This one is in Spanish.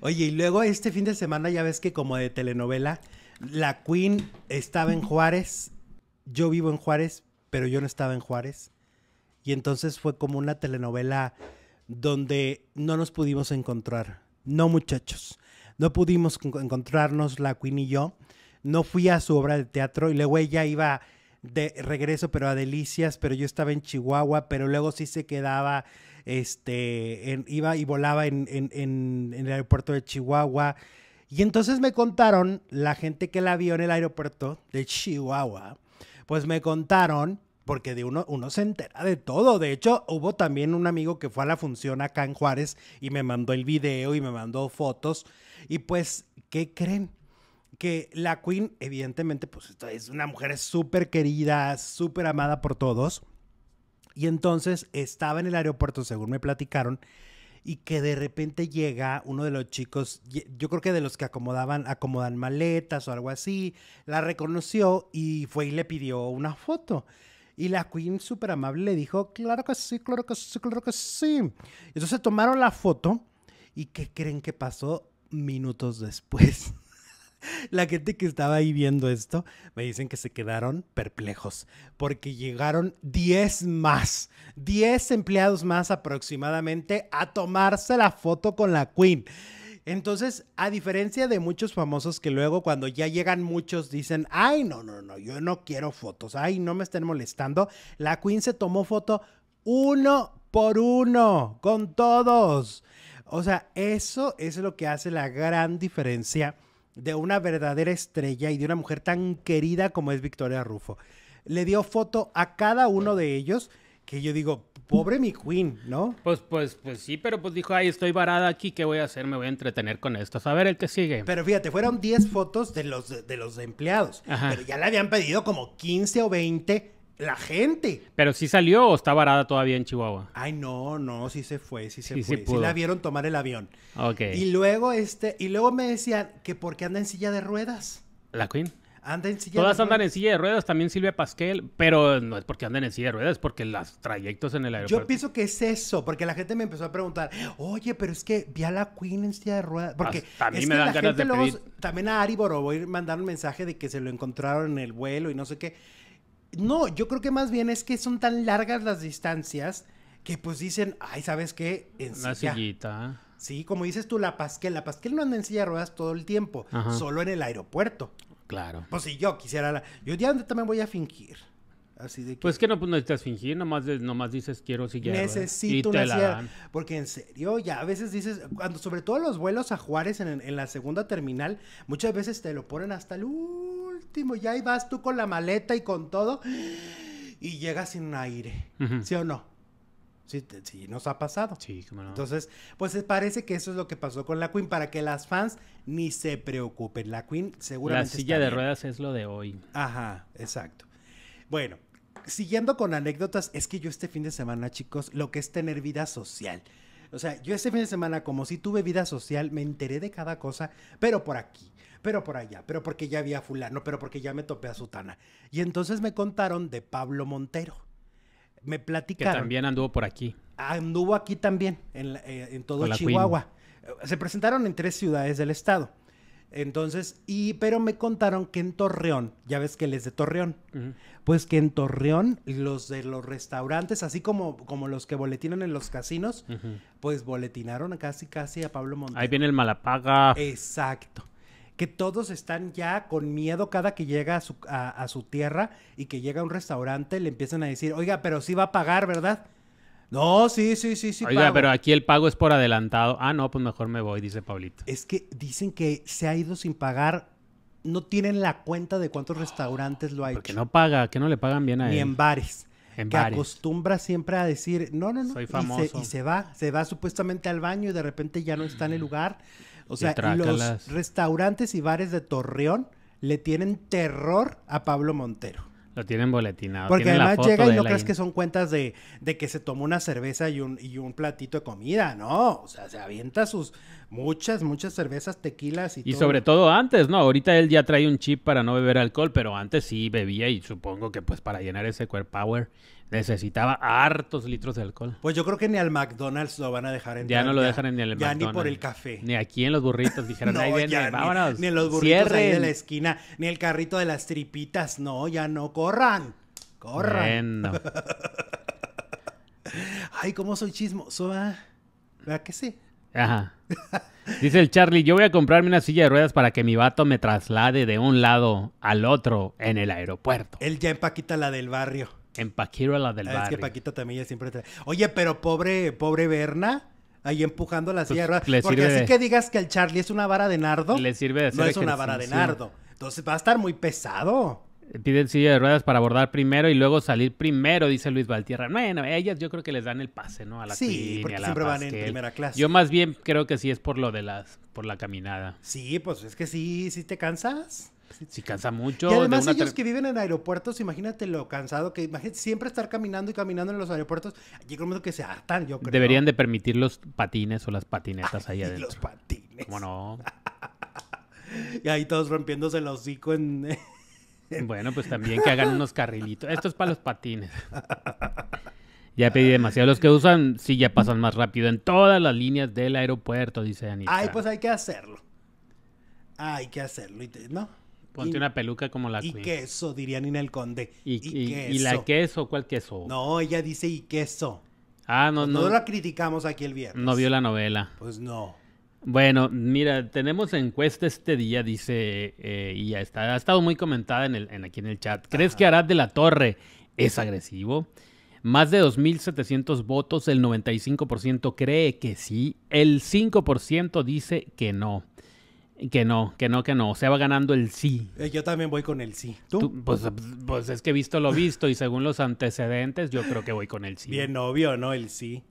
Oye, y luego este fin de semana ya ves que como de telenovela, la Queen estaba en Juárez, yo vivo en Juárez, pero yo no estaba en Juárez. Y entonces fue como una telenovela donde no nos pudimos encontrar. No, muchachos, no pudimos con- encontrarnos la Queen y yo. No fui a su obra de teatro y luego ella iba de regreso, pero a Delicias, pero yo estaba en Chihuahua, pero luego sí se quedaba, este, en- iba y volaba en, en- en- el aeropuerto de Chihuahua. Y entonces me contaron, la gente que la vio en el aeropuerto de Chihuahua, pues me contaron, porque de uno, uno se entera de todo. De hecho, hubo también un amigo que fue a la función acá en Juárez y me mandó el video y me mandó fotos. Y pues, ¿qué creen? Que la Queen, evidentemente, pues es una mujer súper querida, súper amada por todos. Y entonces estaba en el aeropuerto, según me platicaron, y que de repente llega uno de los chicos, yo creo que de los que acomodaban, acomodan maletas o algo así, la reconoció y fue y le pidió una foto. Y la Queen, súper amable, le dijo, claro que sí, claro que sí, claro que sí. Entonces tomaron la foto y ¿qué creen que pasó minutos después? La gente que estaba ahí viendo esto me dicen que se quedaron perplejos porque llegaron 10 más, 10 empleados más aproximadamente a tomarse la foto con la Queen. Entonces, a diferencia de muchos famosos que luego cuando ya llegan muchos dicen, ay, no, no, no, yo no quiero fotos, ay, no me estén molestando, la Queen se tomó foto uno por uno, con todos. O sea, eso es lo que hace la gran diferencia de una verdadera estrella y de una mujer tan querida como es Victoria Rufo. Le dio foto a cada uno de ellos que yo digo, pobre mi queen, ¿no? Pues, pues, pues sí, pero pues dijo, ay, estoy varada aquí, ¿qué voy a hacer? Me voy a entretener con esto. A ver el que sigue. Pero fíjate, fueron 10 fotos de los, de los empleados, Ajá. pero ya le habían pedido como 15 o 20 la gente. ¿Pero sí salió o está varada todavía en Chihuahua? Ay, no, no, sí se fue, sí se Sí, sí fue. Sí, pudo. la vieron tomar el avión. Ok. Y luego, este, y luego me decían que porque anda en silla de ruedas. ¿La Queen? Anda en silla Todas de andan en silla de ruedas, también Silvia Pasquel, pero no es porque anden en silla de ruedas, es porque los trayectos en el aeropuerto. Yo pienso que es eso, porque la gente me empezó a preguntar, oye, pero es que vi a la Queen en silla de ruedas. Porque a mí me dan ganas de luego, pedir- también a Ari Boroboy mandaron un mensaje de que se lo encontraron en el vuelo y no sé qué. No, yo creo que más bien es que son tan largas las distancias que pues dicen, ay, ¿sabes qué? En Una silla. sillita. Sí, como dices tú, la Pasquel. La Pasquel no anda en silla de ruedas todo el tiempo, Ajá. solo en el aeropuerto. Claro. Pues si yo quisiera la... Yo ya también voy a fingir. Así de que... Pues que no pues, necesitas fingir, nomás, nomás dices quiero silla de ruedas", Necesito y te una la silla. dan. Porque en serio, ya a veces dices, cuando sobre todo los vuelos a Juárez en, en la segunda terminal, muchas veces te lo ponen hasta el último. Ya ahí vas tú con la maleta y con todo. Y llegas sin aire. ¿Sí o no? Sí, sí, nos ha pasado. Sí, cómo no. Entonces, pues eh, parece que eso es lo que pasó con la Queen, para que las fans ni se preocupen. La Queen la seguramente. silla está de bien. ruedas es lo de hoy. Ajá, exacto. Bueno, siguiendo con anécdotas, es que yo este fin de semana, chicos, lo que es tener vida social. O sea, yo este fin de semana, como si tuve vida social, me enteré de cada cosa, pero por aquí, pero por allá, pero porque ya había fulano, pero porque ya me topé a Sutana. Y entonces me contaron de Pablo Montero. Me Que platicaron. también anduvo por aquí. Anduvo aquí también, en, la- eh, en todo Chihuahua. Se presentaron en tres ciudades del estado. Entonces, y, pero me contaron que en Torreón, ya ves que él es de Torreón, pues que en Torreón los de los restaurantes, así como, como los que boletinan en los casinos, pues boletinaron casi casi a Pablo Montero. Ahí viene el Malapaga. Exacto. Que todos están ya con miedo cada que llega a su, a, a su tierra y que llega a un restaurante, le empiezan a decir, oiga, pero sí va a pagar, ¿verdad? No, sí, sí, sí, sí. Oiga, pago". pero aquí el pago es por adelantado. Ah, no, pues mejor me voy, dice Pablito. Es que dicen que se ha ido sin pagar, no tienen la cuenta de cuántos restaurantes lo ha Porque hecho. no paga, que no le pagan bien a Ni él. en bares. En que bares. acostumbra siempre a decir, no, no, no. Soy y se- famoso. Y se, va, se va supuestamente al baño y de repente ya no está en el lugar. O Y sea, los restaurantes y bares de Torreón le tienen terror a Pablo Montero. Lo tienen boletinado. Porque tienen la además foto llega y no crees que son cuentas de, de que se tomó una cerveza y un, y un platito de comida, no. O sea, se avienta sus muchas, muchas cervezas, tequilas y, Y todo. sobre todo antes, ¿no? Ahorita él ya trae un chip para no beber alcohol, pero antes sí bebía y supongo que pues para llenar ese core power Necesitaba hartos litros de alcohol. Pues yo creo que ni al McDonald's lo van a dejar entrar. Ya no lo dejan ni en el Ya ni por McDonald's. el café. Ni aquí en los burritos dijeron, No, ahí viene, ya ni- vámonos. Ni, en los burritos ahí de cierren". la esquina, ni el carrito de las tripitas. No, ya no. Corran. Corran. Bueno, Ay, cómo soy chismoso, ¿ah? ¿Verdad que sí? ajá. Dice el Charlie, yo voy a comprarme una silla de ruedas para que mi vato me traslade de un lado al otro en el aeropuerto. Él ya en Paquita la del barrio. En Paquiro, la del Ah, Es que barrio. Paquita también ya siempre trae. Oye, pero pobre, pobre Berna, ahí empujando la silla de ruedas. Pues, le Porque así de- que digas que el Charlie es una vara de nardo, Le sirve de hacer no es una vara de nardo. Entonces va a estar muy pesado. Piden silla de ruedas para abordar primero y luego salir primero, dice Luis Valtierra. Bueno, ellas yo creo que les dan el pase, ¿no? A la Sí, Queen porque a la siempre van en primera clase. Yo más bien creo que sí es por lo de las, por la caminada. Sí, pues es que sí, sí te cansas. Si cansa mucho. Y de además una ellos que viven en aeropuertos, imagínate lo cansado que imagínate siempre estar caminando y caminando en los aeropuertos. Llega un momento que se hartan, yo creo. Deberían de permitir los patines o las patinetas ahí adentro. los patines. ¿Cómo no? Y ahí todos rompiéndose el hocico en... Bueno, pues también que hagan unos carrilitos. Esto es para los patines. Ya pedí demasiado. Los que usan sí ya pasan más rápido en todas las líneas del aeropuerto, dice Anita. Ay, pues hay que hacerlo. Hay que hacerlo. ¿No? Ponte y, una peluca como la y Queen. queso, diría Nina el Conde. Y, Y, y- queso. y la queso, ¿cuál queso? No, ella dice y queso. Ah, no, No, no, la criticamos aquí el viernes. no vio la novela. Pues no. Bueno, mira, tenemos encuesta este día, dice, eh, y ya está, ha estado muy comentada en el, en, aquí en el chat. ¿Crees que Arad de la Torre es agresivo? Más de 2.700 votos, el 95% cree que sí, el 5% dice que no, que no, que no, que no, o sea, va ganando el sí. Eh, yo también voy con el sí. ¿Tú? Tú, pues, pues es que he visto lo visto y según los antecedentes yo creo que voy con el sí. Bien obvio, ¿no? El sí.